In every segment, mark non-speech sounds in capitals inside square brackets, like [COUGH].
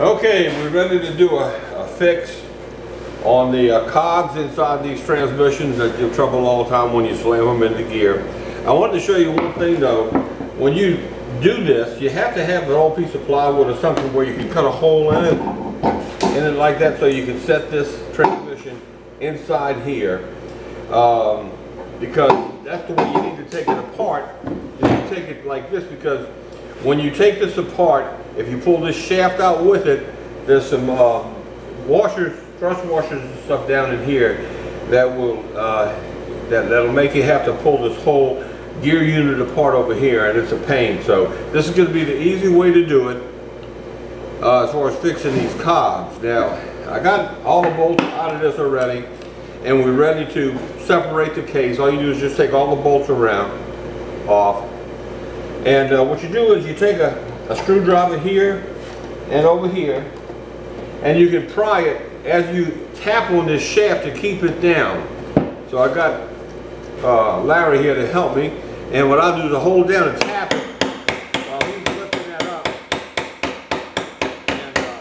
Okay, we're ready to do a, a fix on the uh, cogs inside these transmissions that give trouble all the time when you slam them into gear. I wanted to show you one thing though. When you do this, you have to have an old piece of plywood or something where you can cut a hole in it, in it like that so you can set this transmission inside here. Um, because that's the way you need to take it apart. You take it like this because when you take this apart, if you pull this shaft out with it, there's some uh, washers, thrust washers and stuff down in here that will uh, that that'll make you have to pull this whole gear unit apart over here, and it's a pain. So this is going to be the easy way to do it uh, as far as fixing these cogs. Now I got all the bolts out of this already, and we're ready to separate the case. All you do is just take all the bolts around off, and uh, what you do is you take a a screwdriver here and over here. And you can pry it as you tap on this shaft to keep it down. So I got uh, Larry here to help me. And what I'll do is I'll hold down and tap it while he's lifting that up. And, uh,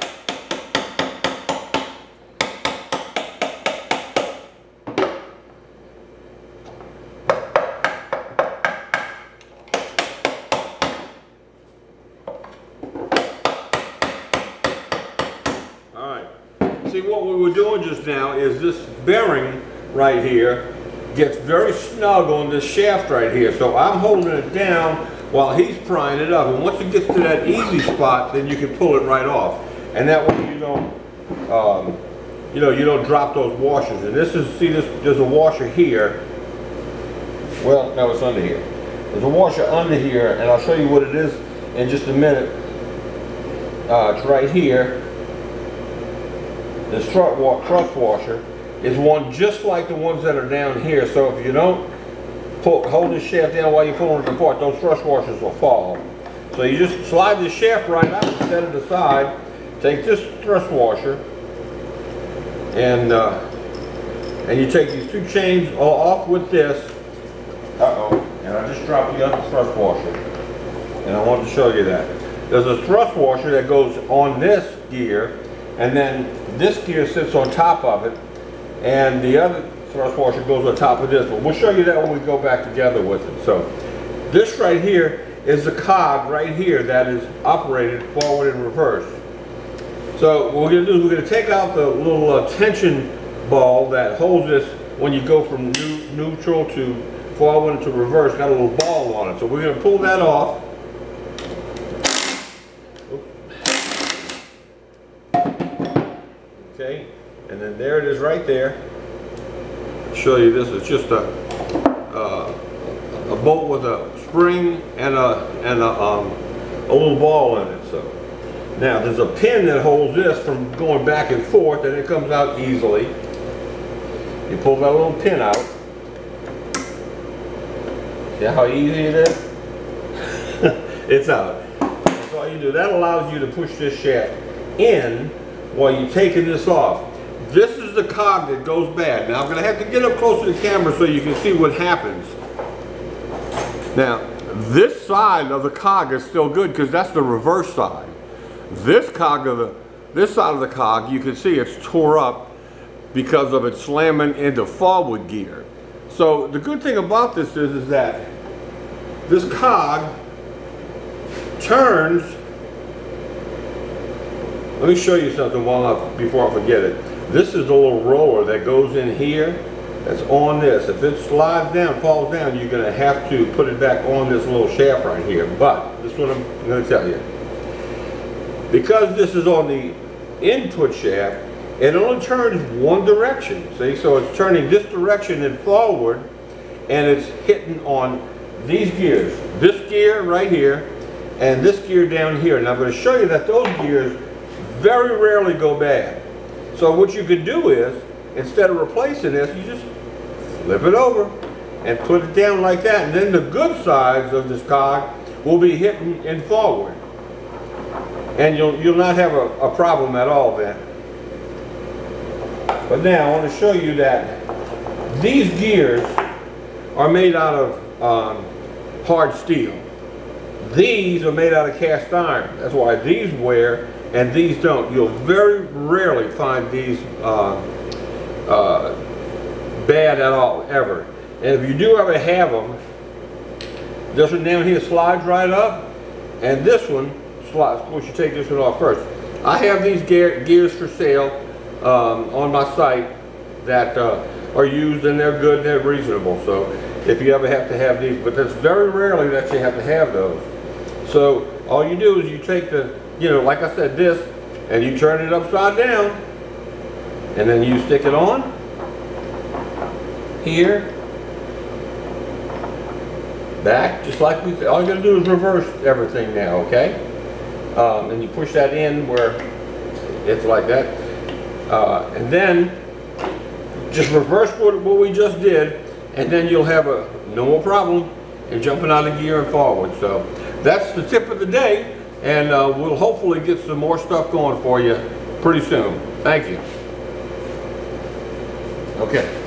All right. See, what we were doing just now is this bearing right here gets very snug on this shaft right here. So I'm holding it down while he's prying it up. And once it gets to that easy spot, then you can pull it right off. And that way you don't, um, you know, you don't drop those washers. And this is, see this, there's a washer here. Well, no, it's under here. There's a washer under here, and I'll show you what it is in just a minute. Uh, it's right here. The strut wa trust washer is one just like the ones that are down here. So if you don't pull, hold the shaft down while you're pulling it apart, those thrust washers will fall. So you just slide the shaft right out set it aside. Take this thrust washer and uh, and you take these two chains off with this. Uh-oh, and I just dropped the other thrust washer. And I wanted to show you that. There's a thrust washer that goes on this gear and then this gear sits on top of it and the other thrust washer goes on top of this one. We'll show you that when we go back together with it. So this right here is the cog right here that is operated forward and reverse. So what we're going to do is we're going to take out the little uh, tension ball that holds this when you go from new, neutral to forward to reverse. Got a little ball on it. So we're going to pull that off. Okay, and then there it is right there. Show you this. It's just a uh, a bolt with a spring and a and a um, a little ball in it. So now there's a pin that holds this from going back and forth, and it comes out easily. You pull that little pin out. See how easy it is? [LAUGHS] it's out. That's all you do. That allows you to push this shaft in while you're taking this off. This is the cog that goes bad. Now I'm going to have to get up close to the camera so you can see what happens. Now, this side of the cog is still good because that's the reverse side. This cog of the, this side of the cog, you can see it's tore up because of it slamming into forward gear. So the good thing about this is, is that this cog turns let me show you something while I, before I forget it. This is a little roller that goes in here that's on this. If it slides down, falls down, you're going to have to put it back on this little shaft right here. But, this is what I'm going to tell you. Because this is on the input shaft, it only turns one direction. See, so it's turning this direction and forward, and it's hitting on these gears. This gear right here, and this gear down here. And I'm going to show you that those gears very rarely go bad. So what you could do is, instead of replacing this, you just flip it over and put it down like that. And then the good sides of this cog will be hitting in forward. And you'll, you'll not have a, a problem at all then. But now I want to show you that these gears are made out of um, hard steel. These are made out of cast iron. That's why these wear and these don't. You'll very rarely find these uh, uh, bad at all, ever. And if you do ever have them, this one down here slides right up, and this one slides. Of course, you take this one off first. I have these gear, gears for sale um, on my site that uh, are used and they're good and they're reasonable. So if you ever have to have these, but that's very rarely that you have to have those. So all you do is you take the, you know, like I said, this, and you turn it upside down, and then you stick it on here, back, just like we, all you gotta do is reverse everything now, okay? Um, and you push that in where it's like that. Uh, and then just reverse what, what we just did, and then you'll have a no more problem in jumping out of gear and forward. So that's the tip of the day, and uh, we'll hopefully get some more stuff going for you pretty soon. Thank you. Okay.